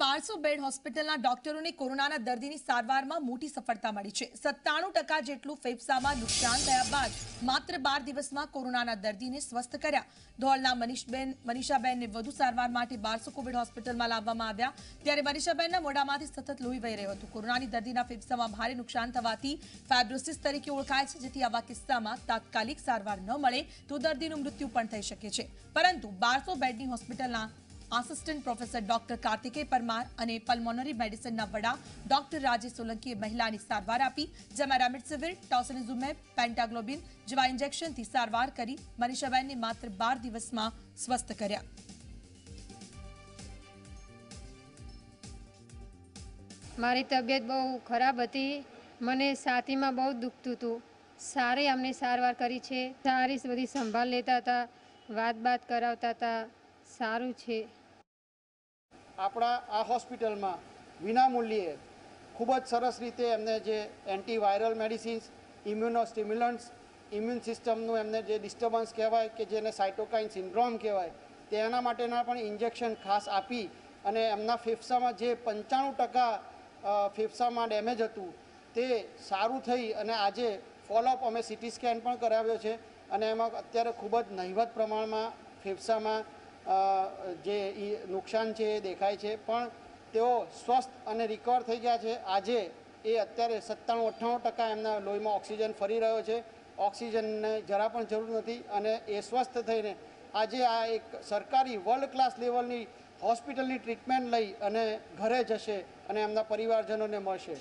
બારસો બેડ હોસ્પિટલના ડોક્ટરોને કોરોનાના દર્દીની સારવારમાં મોટી સફળતા મળી છે. સત્તાણું ટકા જેટલું ફેફસામાં નુકસાન થયા બાદ માત્ર બાર દિવસમાં કોરોનાના દર્દીને સ્વસ્થ કર્યા. ધોળના મનીષબેન મનીષાબેનને વધુ સારવાર માટે બારસો કોવિડ હોસ્પિટલમાં લાવવામાં આવ્યા. ત્યારે મનીષાબેનના મોઢામાંથી સતત લોહી વહી રહ્યું હતું. કોરોનાની દર્દીના ફેફસામાં ભારે નુકસાન થવાથી ફાઇબ્રોસિસ તરીકે ઓળખાય છે, જેથી આવા કિસ્સામાં તાત્કાલિક સારવાર ન મળે તો દર્દીનું મૃત્યુ પણ થઈ શકે છે. પરંતુ બારસો બેડની હોસ્પિટલના assistant professor doctor Kartikeya Parmar અને પલ્મોનરી મેડિસિનના વડા ડોક્ટર રાજેશ સોલંકીએ મહિલાની સારવાર આપી, જેમાં રેમડેસિવિર ટોસિલિઝુમેબ પેન્ટાગ્લોબિન જેવા ઇન્જેક્શનથી સારવાર કરી મનીષાબેનને માત્ર બાર દિવસમાં સ્વસ્થ કર્યા. મારી તબિયત બહુ ખરાબ હતી. મને સાથીમાં બહુ દુખતું હતું. સારી અમને સારવાર કરી છે. સારી બધી સંભાળ લેતા હતા. વાત બાત કરાવતા હતા. સારું છે. આપણા આ હોસ્પિટલમાં વિનામૂલ્યે ખૂબ જ સરસ રીતે એમને જે antiviral medicines immunostimulants immune સિસ્ટમનું એમને જે ડિસ્ટર્બન્સ કહેવાય કે જેને સાયટોકાઇન સિન્ડ્રોમ કહેવાય, તેના માટેના પણ ઇન્જેક્શન ખાસ આપી અને એમના ફેફસામાં જે પંચાણું ટકા ફેફસામાં ડેમેજ હતું, તે સારું થઈ અને આજે ફોલોઅપ અમે સિટી સ્કેન પણ કરાવ્યો છે અને એમાં અત્યારે ખૂબ જ નહિવત પ્રમાણમાં ફેફસામાં જે નુકસાન છે એ દેખાય છે. પણ તેઓ સ્વસ્થ અને રિકવર થઈ ગયા છે. આજે એ અત્યારે સત્તાણું અઠ્ઠાણું ટકા એમના લોહીમાં ઓક્સિજન ફરી રહ્યો છે. ઓક્સિજનને જરા પણ જરૂર નથી અને એ સ્વસ્થ થઈને આજે આ એક સરકારી વર્લ્ડ ક્લાસ લેવલની હોસ્પિટલની ટ્રીટમેન્ટ લઈ અને ઘરે જશે અને એમના પરિવારજનોને મળશે.